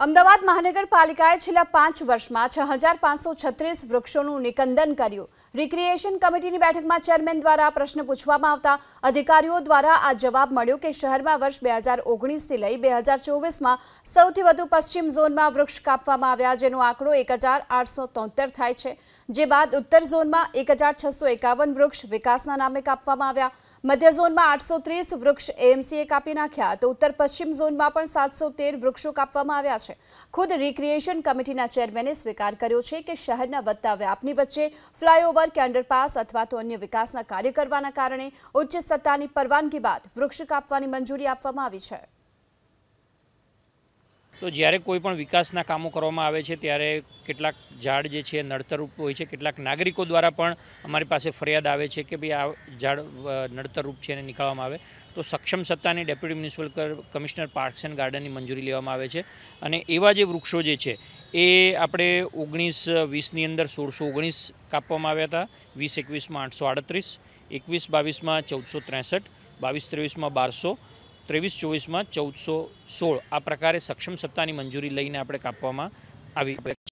અમદાવાદ મહાનગરપાલિકાએ છેલ્લા પાંચ વર્ષમાં છ હજાર પાંચસો છત્રીસ વૃક્ષોનું નિકંદન કર્યું. રિક્રિએશન કમિટીની બેઠકમાં ચેરમેન દ્વારા પ્રશ્ન પૂછવામાં આવતા અધિકારીઓ દ્વારા આ જવાબ મળ્યો કે શહેરમાં વર્ષ બે હજાર ઓગણીસથી લઈ બે હજાર ચોવીસમાં સૌથી વધુ પશ્ચિમ ઝોનમાં વૃક્ષ કાપવામાં આવ્યા, જેનો આંકડો એક હજાર આઠસો તોતેર થાય છે. જે બાદ ઉત્તર ઝોનમાં એક હજાર છસો એકાવન વૃક્ષ વિકાસના નામે કાપવામાં આવ્યા. મધ્ય ઝોનમાં આઠસો ત્રીસ વૃક્ષ એએમસીએ કાપી નાખ્યા તો ઉત્તર પશ્ચિમ ઝોનમાં પણ સાતસો તેર વૃક્ષો કાપવામાં આવ્યા છે. ખુદ રિક્રિએશન કમિટીના ચેરમેને સ્વીકાર કર્યો છે કે શહેરના વધતા વ્યાપની વચ્ચે ફ્લાયઓવર કે અંડરપાસ અથવા તો અન્ય વિકાસના કાર્ય કરવાના કારણે ઉચ્ચ સત્તાની પરવાનગી બાદ વૃક્ષ કાપવાની મંજૂરી આપવામાં આવી છે. તો જ્યારે કોઈ પણ વિકાસના કામો કરવામાં આવે છે, ત્યારે કેટલાક ઝાડ જે છે નડતરરૂપ હોય છે. કેટલાક નાગરિકો દ્વારા પણ અમારી પાસે ફરિયાદ આવે છે કે ભાઈ આ ઝાડ નડતરરૂપ છે એને નીકાળવામાં આવે. તો સક્ષમ સત્તાની deputy municipal commissioner parks and ગાર્ડનની મંજૂરી લેવામાં આવે છે. અને એવા જે વૃક્ષો જે છે, એ આપણે ઓગણીસ, વીસની અંદર સોળસો ઓગણીસ કાપવામાં આવ્યા હતા. વીસ, એકવીસમાં આઠસો આડત્રીસ, એકવીસ, બાવીસમાં ચૌદસો ત્રેસઠ, બાવીસ, ત્રેવીસમાં બારસો ત્રેવીસ ચોવીસમાં ચૌદસો સોળ. આ પ્રકારે સક્ષમ સત્તાની મંજૂરી લઈને આપણે કાપવામાં આવી